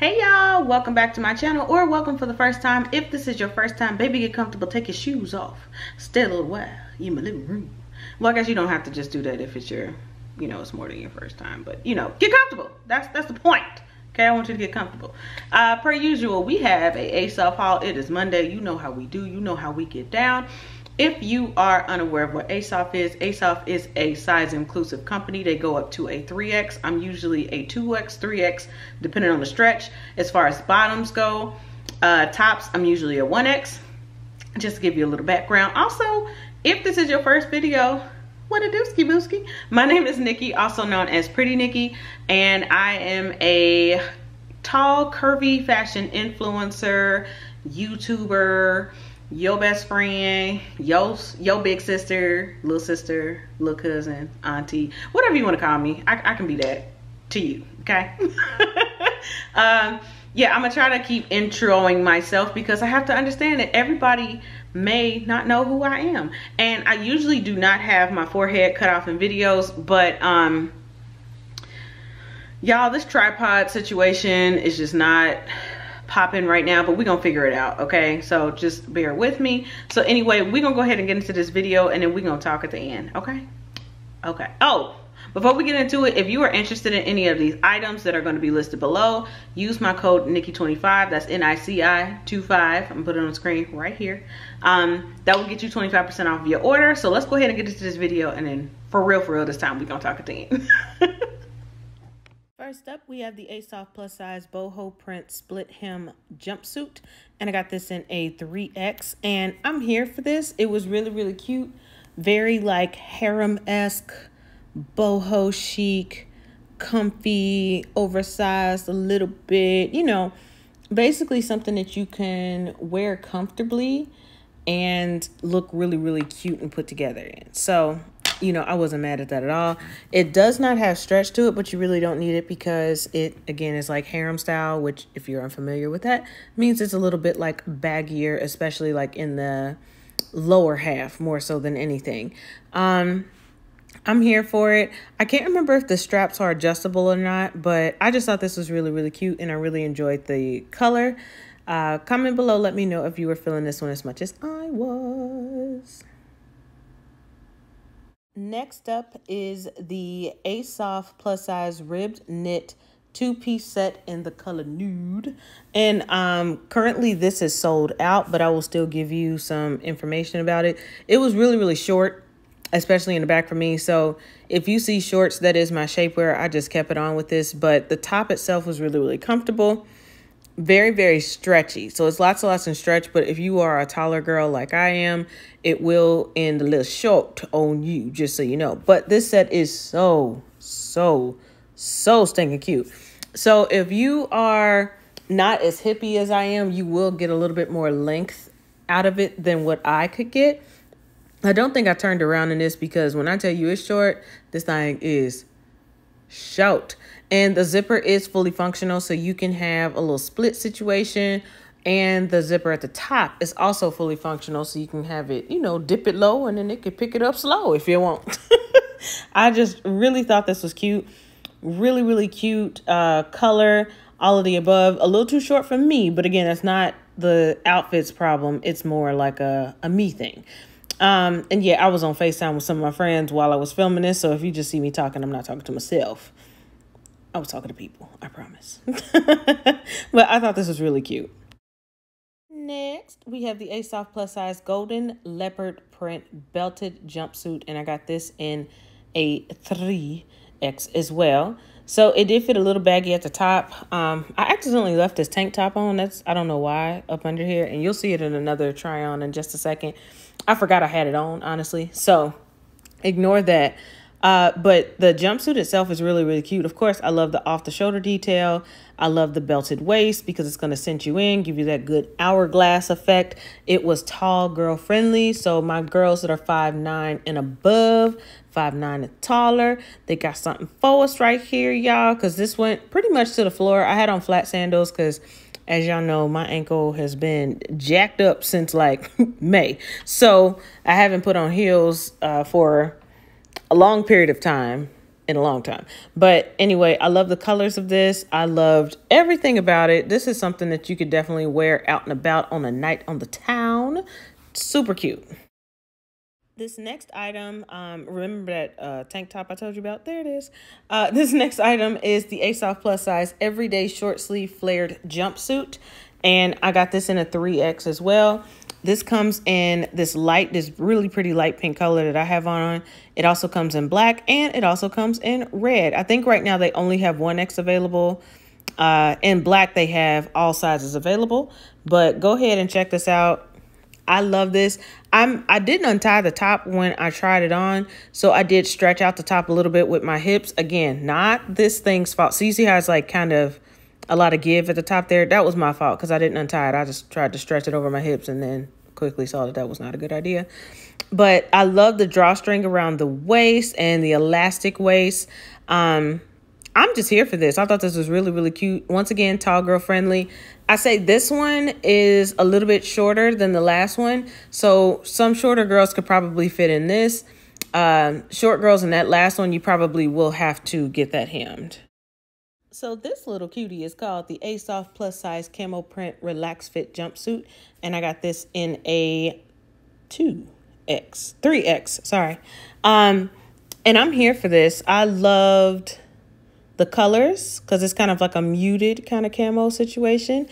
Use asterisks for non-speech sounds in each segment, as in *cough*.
Hey y'all, welcome back to my channel or welcome for the first time. If this is your first time, baby get comfortable, take your shoes off. Stay a little while in my living room. Well, I guess you don't have to just do that if it's your, you know, it's more than your first time, but you know, get comfortable. That's that's the point. Okay, I want you to get comfortable. Uh, per usual, we have a Asoph haul. It is Monday. You know how we do. You know how we get down. If you are unaware of what Asoph is, Asoph is a size inclusive company. They go up to a 3X. I'm usually a 2X, 3X, depending on the stretch. As far as bottoms go, uh, tops, I'm usually a 1X. Just to give you a little background. Also, if this is your first video, what a dooski booski. My name is Nici, also known as Pretty Nici, and I am a tall, curvy fashion influencer, YouTuber, your best friend, your, your big sister, little sister, little cousin, auntie, whatever you want to call me. I, I can be that to you, okay? *laughs* um, yeah, I'm gonna try to keep introing myself because I have to understand that everybody may not know who I am. And I usually do not have my forehead cut off in videos, but um, y'all, this tripod situation is just not popping right now, but we're gonna figure it out, okay? So just bear with me. So anyway, we're gonna go ahead and get into this video and then we're gonna talk at the end, okay? Okay. Oh, before we get into it, if you are interested in any of these items that are to be listed below, use my code Nici25. That's N-I-C-I-25. I'm going to put it on screen right here. Um, that will get you 25% off of your order. So let's go ahead and get into this video. And then for real, for real, this time we're to talk at the end. *laughs* First up, we have the Asoph plus size boho print split hem jumpsuit. And I got this in a 3X. And I'm here for this. It was really, really cute. Very like harem-esque boho chic, comfy, oversized a little bit, you know, basically something that you can wear comfortably and look really, really cute and put together in. So, you know, I wasn't mad at that at all. It does not have stretch to it, but you really don't need it because it, again, is like harem style, which if you're unfamiliar with that, means it's a little bit like baggier, especially like in the lower half more so than anything. Um, I'm here for it. I can't remember if the straps are adjustable or not, but I just thought this was really, really cute and I really enjoyed the color. Uh, comment below, let me know if you were feeling this one as much as I was. Next up is the Asoph plus size ribbed knit two-piece set in the color nude and um currently this is sold out but i will still give you some information about it it was really really short especially in the back for me. So if you see shorts, that is my shapewear. I just kept it on with this, but the top itself was really, really comfortable. Very, very stretchy. So it's lots and lots of stretch, but if you are a taller girl like I am, it will end a little short on you, just so you know. But this set is so, so, so stinking cute. So if you are not as hippie as I am, you will get a little bit more length out of it than what I could get. I don't think I turned around in this because when I tell you it's short, this thing is short. And the zipper is fully functional, so you can have a little split situation. And the zipper at the top is also fully functional, so you can have it, you know, dip it low and then it can pick it up slow if you want. *laughs* I just really thought this was cute. Really, really cute uh, color, all of the above. A little too short for me, but again, that's not the outfit's problem. It's more like a, a me thing. Um, and yeah, I was on FaceTime with some of my friends while I was filming this. So if you just see me talking, I'm not talking to myself. I was talking to people, I promise. *laughs* but I thought this was really cute. Next, we have the Asoph plus size golden leopard print belted jumpsuit. And I got this in a 3X as well. So it did fit a little baggy at the top. Um, I accidentally left this tank top on. That's I don't know why up under here. And you'll see it in another try on in just a second. I forgot I had it on, honestly. So ignore that. Uh, but the jumpsuit itself is really, really cute. Of course, I love the off the shoulder detail. I love the belted waist because it's going to cinch you in, give you that good hourglass effect. It was tall girl friendly. So my girls that are five nine and above, five nine and taller, they got something for us right here, y'all. Because this went pretty much to the floor. I had on flat sandals because as y'all know, my ankle has been jacked up since like *laughs* May. So I haven't put on heels uh, for a long period of time. in a long time. But anyway, I love the colors of this. I loved everything about it. This is something that you could definitely wear out and about on a night on the town. Super cute. This next item, um, remember that uh, tank top I told you about? There it is. Uh, *laughs* this next item is the Asoph Plus Size Everyday Short Sleeve Flared Jumpsuit. And I got this in a 3X as well. This comes in this light, this really pretty light pink color that I have on. It also comes in black and it also comes in red. I think right now they only have 1X available. Uh, in black, they have all sizes available. But go ahead and check this out. I love this. I'm I didn't untie the top when I tried it on, so I did stretch out the top a little bit with my hips. Again, not this thing's fault. So you see how it's like kind of a lot of give at the top there. That was my fault because I didn't untie it. I just tried to stretch it over my hips and then quickly saw that that was not a good idea. But I love the drawstring around the waist and the elastic waist. Um, I'm just here for this. I thought this was really, really cute. Once again, tall girl friendly. I say this one is a little bit shorter than the last one. So some shorter girls could probably fit in this. Um, short girls in that last one, you probably will have to get that hemmed. So this little cutie is called the Asoph Plus Size Camo Print Relax Fit Jumpsuit. And I got this in a 2X, 3X, sorry. Um, and I'm here for this. I loved the colors because it's kind of like a muted kind of camo situation.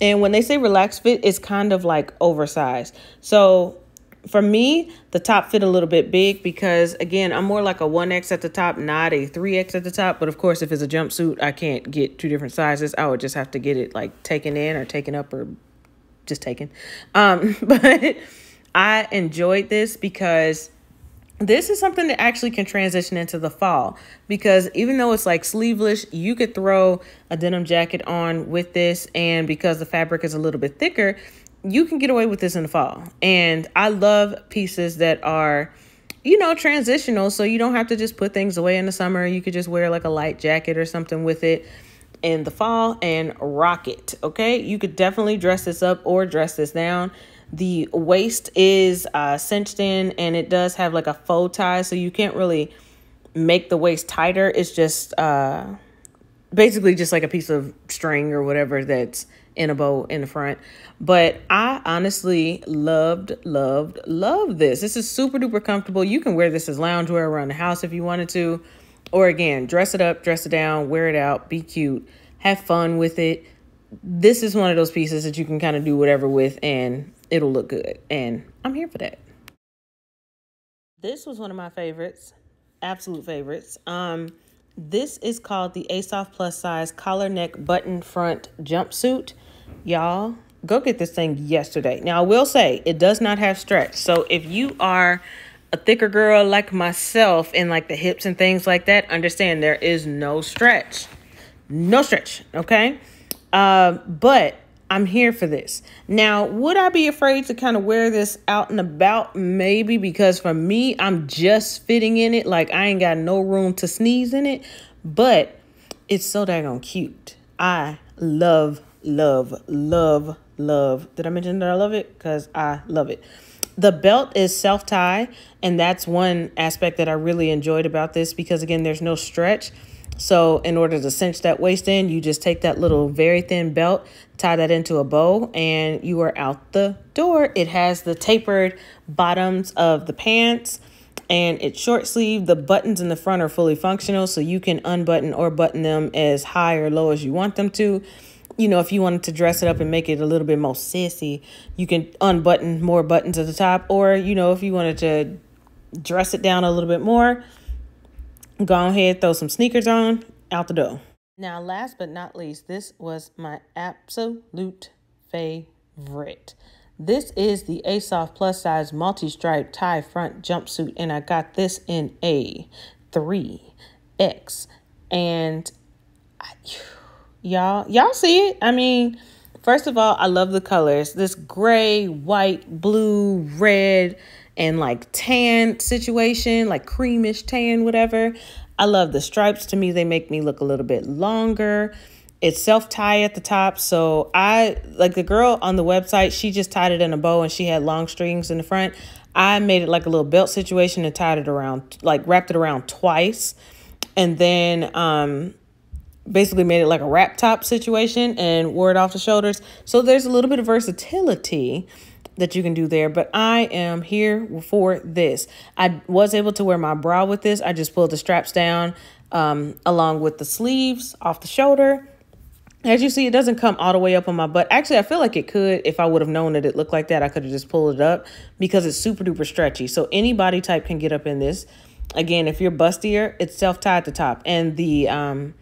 And when they say relaxed fit, it's kind of like oversized. So for me, the top fit a little bit big because again, I'm more like a 1X at the top, not a 3X at the top. But of course, if it's a jumpsuit, I can't get two different sizes. I would just have to get it like taken in or taken up or just taken. Um, *laughs* but I enjoyed this because this is something that actually can transition into the fall because even though it's like sleeveless, you could throw a denim jacket on with this. And because the fabric is a little bit thicker, you can get away with this in the fall. And I love pieces that are, you know, transitional. So you don't have to just put things away in the summer. You could just wear like a light jacket or something with it in the fall and rock it. Okay. You could definitely dress this up or dress this down. The waist is uh, cinched in and it does have like a faux tie, so you can't really make the waist tighter. It's just uh, basically just like a piece of string or whatever that's in a bow in the front. But I honestly loved, loved, loved this. This is super duper comfortable. You can wear this as loungewear around the house if you wanted to. Or again, dress it up, dress it down, wear it out, be cute, have fun with it. This is one of those pieces that you can kind of do whatever with and it'll look good. And I'm here for that. This was one of my favorites, absolute favorites. Um, this is called the Asoph Plus Size Collar Neck Button Front Jumpsuit. Y'all, go get this thing yesterday. Now, I will say it does not have stretch. So if you are a thicker girl like myself and like the hips and things like that, understand there is no stretch. No stretch, okay? Uh, but I'm here for this. Now, would I be afraid to kind of wear this out and about? Maybe because for me, I'm just fitting in it. Like I ain't got no room to sneeze in it, but it's so daggone cute. I love, love, love, love. Did I mention that I love it? Because I love it. The belt is self tie, and that's one aspect that I really enjoyed about this because, again, there's no stretch. So in order to cinch that waist in, you just take that little very thin belt, tie that into a bow, and you are out the door. It has the tapered bottoms of the pants and it's short sleeve. The buttons in the front are fully functional, so you can unbutton or button them as high or low as you want them to. You know, if you wanted to dress it up and make it a little bit more sissy, you can unbutton more buttons at the top. Or, you know, if you wanted to dress it down a little bit more, Go ahead, throw some sneakers on, out the door. Now, last but not least, this was my absolute favorite. This is the Asoph plus size multi-stripe tie front jumpsuit, and I got this in a 3X. And I, *sighs* y'all, y'all see it? I mean, first of all, I love the colors. This gray, white, blue, red, and like tan situation, like creamish tan, whatever. I love the stripes. To me, they make me look a little bit longer. It's self tie at the top. So I like the girl on the website, she just tied it in a bow and she had long strings in the front. I made it like a little belt situation and tied it around, like wrapped it around twice. and then um, basically made it like a wrap top situation and wore it off the shoulders. So there's a little bit of versatility that you can do there, but I am here for this. I was able to wear my bra with this. I just pulled the straps down um, along with the sleeves off the shoulder. As you see, it doesn't come all the way up on my butt. Actually, I feel like it could. If I would have known that it looked like that, I could have just pulled it up because it's super duper stretchy. So any body type can get up in this. Again, if you're bustier, it's self-tied at the top. And the um,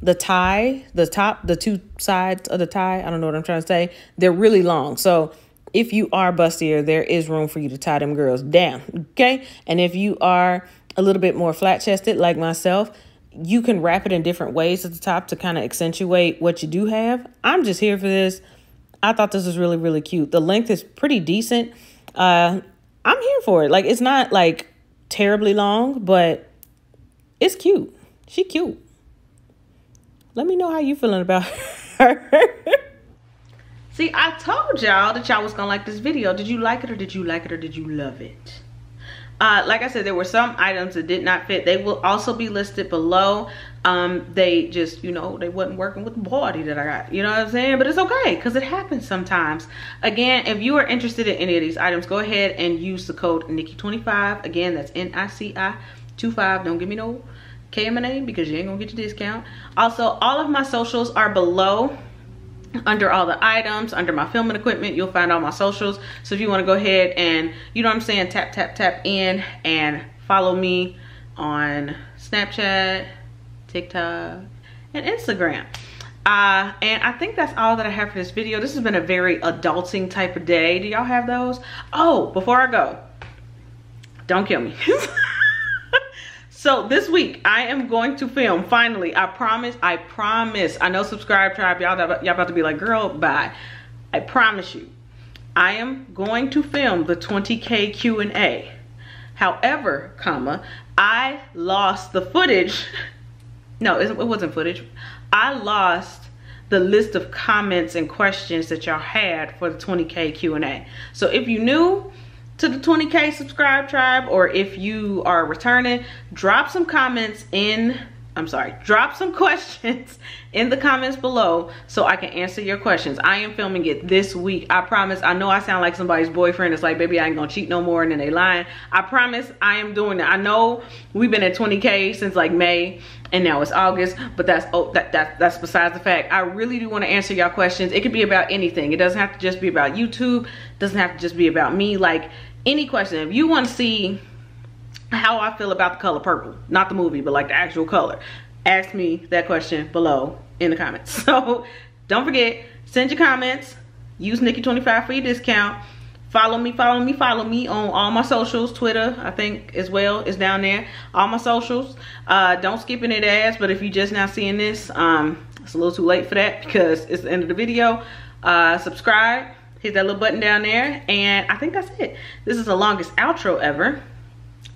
the tie, the top, the two sides of the tie, I don't know what I'm trying to say, they're really long. So if you are bustier, there is room for you to tie them girls down. Okay. And if you are a little bit more flat chested like myself, you can wrap it in different ways at the top to kind of accentuate what you do have. I'm just here for this. I thought this was really, really cute. The length is pretty decent. Uh, I'm here for it. Like, it's not like terribly long, but it's cute. She cute. Let me know how you feeling about *laughs* her. See, I told y'all that y'all was gonna like this video. Did you like it or did you like it or did you love it? Uh, like I said, there were some items that did not fit. They will also be listed below. Um, they just, you know, they wasn't working with the body that I got. You know what I'm saying? But it's okay because it happens sometimes. Again, if you are interested in any of these items, go ahead and use the code Nici25. Again, that's N-I-C-I-25. Don't give me no KMNA because you ain't gonna get your discount. Also, all of my socials are below under all the items under my filming equipment you'll find all my socials. So if you want to go ahead and you know what i'm saying tap tap tap in and follow me on snapchat tiktok and instagram. Uh and i think that's all that i have for this video. This has been a very adulting type of day. Do y'all have those? Oh before i go don't kill me *laughs* So this week I am going to film finally. I promise, I promise. I know subscribe tribe, y'all y'all about to be like, girl, bye. I promise you. I am going to film the 20K Q&A. However, comma, I lost the footage. *laughs* No, it wasn't footage. I lost the list of comments and questions that y'all had for the 20K Q&A. So if you knew, to the 20k subscribe tribe or if you are returning drop some comments in I'm sorry, drop some *laughs* questions in the comments below so I can answer your questions. I am filming it this week. I promise. I know I sound like somebody's boyfriend. It's like, baby, I ain't gonna cheat no more and then they lying. I promise I am doing it. I know we've been at 20K since like May and now it's August, but that's oh, that, that that's besides the fact. I really do want to answer y'all questions. It could be about anything. It doesn't have to just be about YouTube. It doesn't have to just be about me. Like any question. If you want to see how I feel about the color purple, not the movie, but like the actual color, ask me that question below in the comments. *laughs* So don't forget, send your comments. Use Nici25 for your discount. Follow me, follow me, follow me on all my socials. Twitter, I think, as well, is down there. All my socials. Uh, don't skip any ads, but if you're just now seeing this, um, it's a little too late for that because it's the end of the video. Uh, subscribe hit that little button down there and i think that's it this is the longest outro ever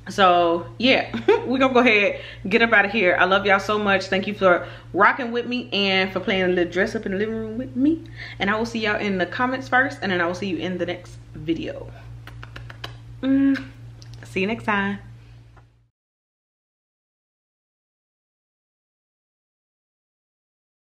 so yeah *laughs* we're gonna go ahead get up out of here. I love y'all so much. Thank you for rocking with me and for playing a little dress up in the living room with me. And i will see y'all in the comments first and then i will see you in the next video. Mm. see you next time